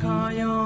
cruiser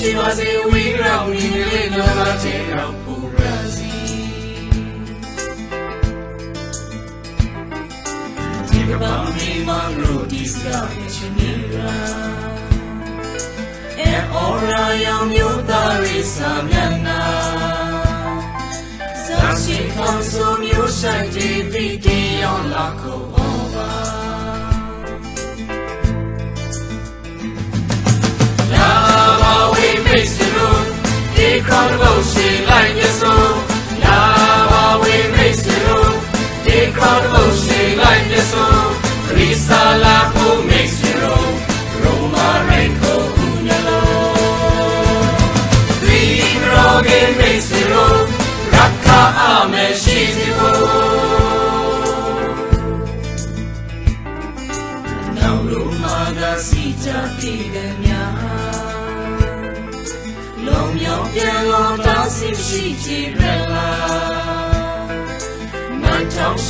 Ci ma se we ground in le no la te rampurazi Tiga pa mi ma ro disga che mira E ora io mio dare sa miana Sa ci consumo sai di video la cova ဒီခေါင်းကိုရှိလိုက်မြဆုံး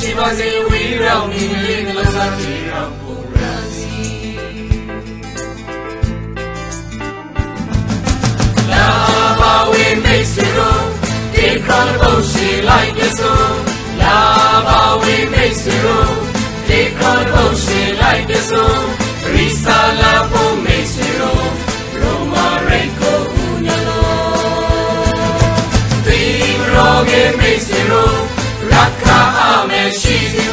ရှိပါစေဝီရောင်နေလေးကလေးကတီရောပူရာစီ လာပါဝေးမိတ်ဆွေတို့ဒီခါတော့ရှိလိုက်ရစို့လာပါဝေးမိတ်ဆွေတို့ဒီခါတော့ရှိလိုက်ရစို့ရီစာလာဖို့မိတ်ဆွေတို့ရိုမာရိတ်ကိုဦးညလုံးဒီရောဂေမိတ်ဆွေတို့ သာအမယ်ရှိသူ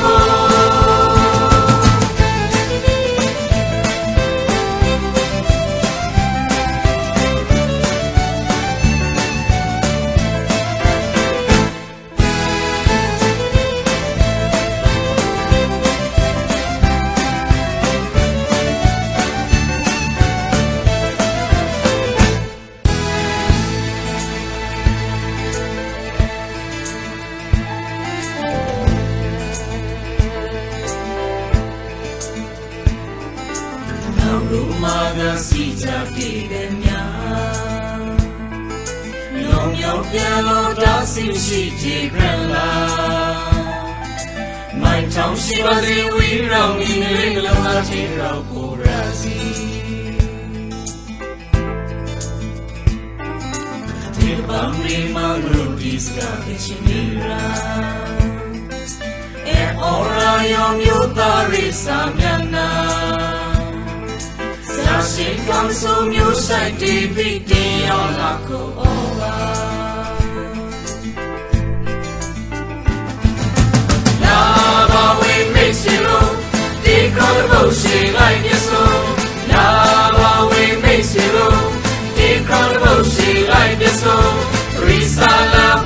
စီရှိကြည်ရလာမိုင်ချောင်းရှိပါစေဝီရောင်ဒီလေးလုံးသားချေတော့ကိုရစီဒီပမ်ရီမန်ရူဒီစကချင်နီရာအဲအော်ရာယောမျိုးသားရိစာမျက်နှာစာရှိ silą, tylko dwóch like nie są. Nawały my silą, tylko dwóch like nie są. Risala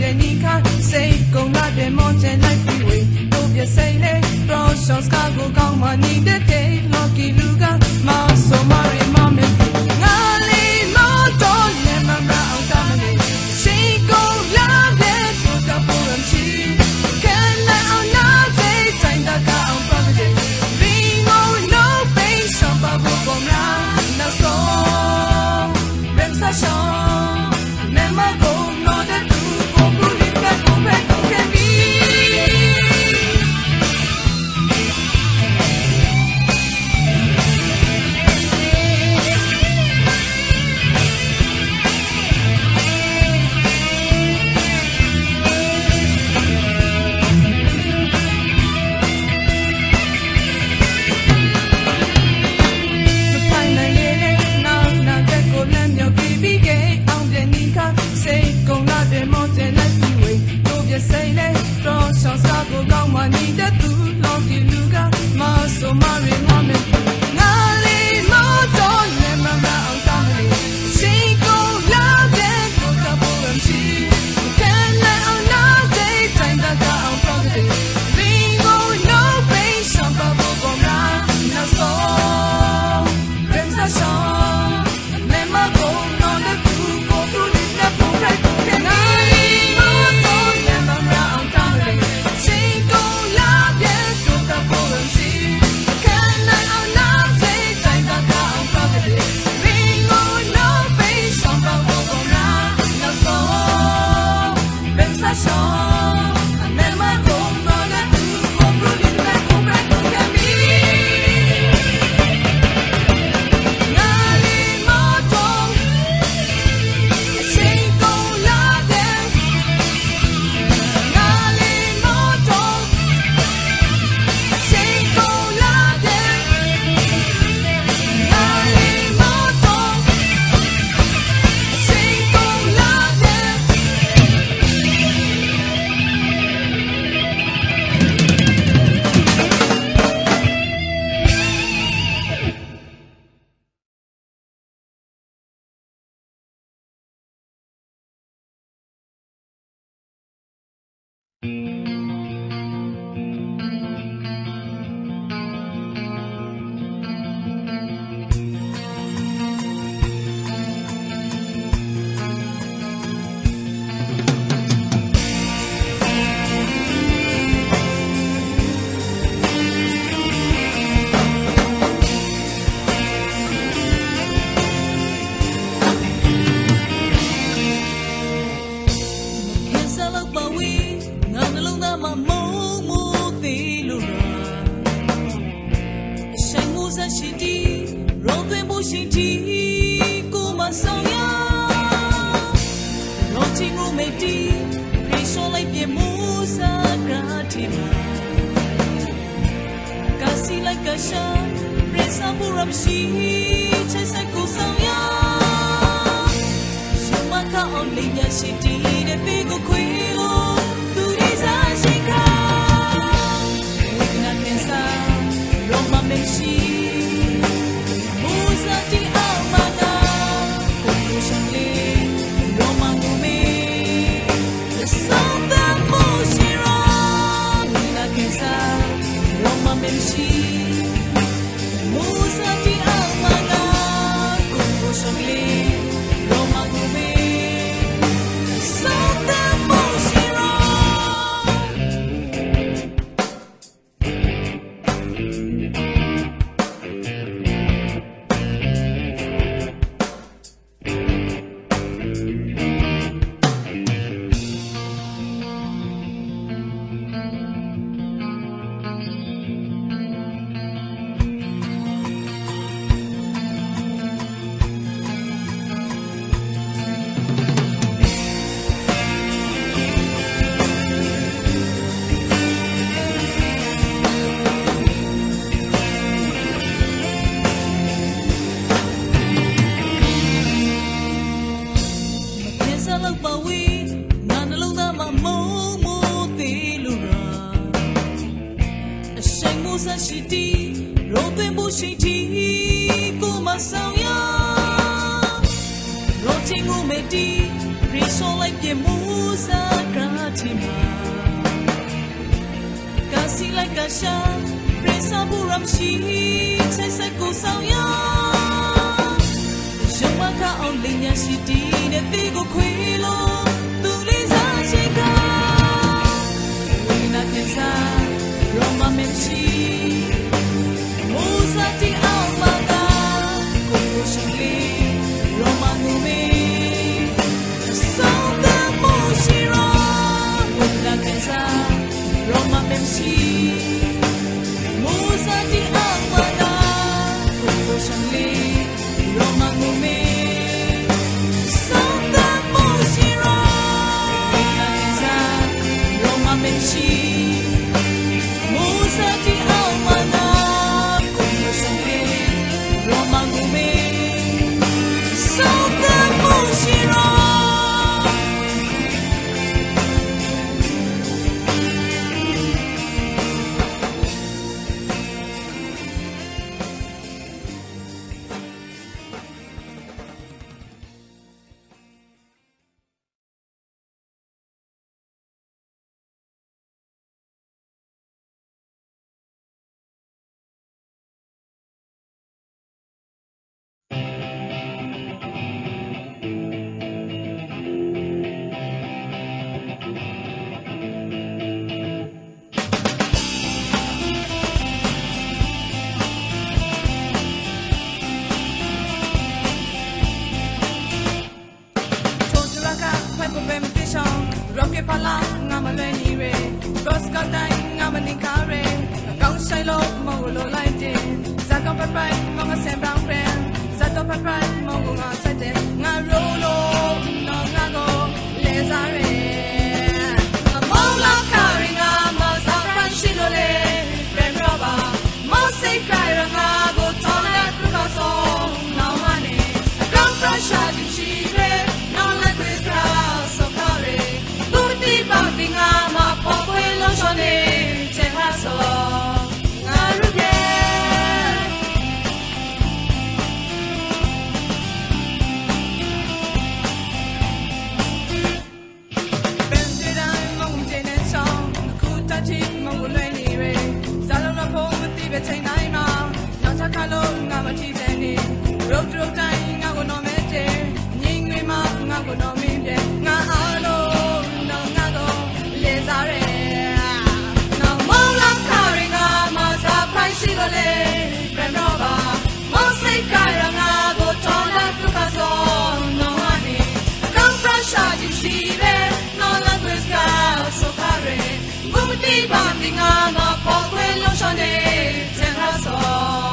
တဲ့နီခါစိတ်ကုန်လာတဲ့မောချန်လိုက်ပြီးဝေးတို့ပြစိမ့်လေ Proshanská go ကောင်းမနေတဲ့ Lucky Luka မဆိုမရီ baby. Ding a na pa kwen lo chane, tsen.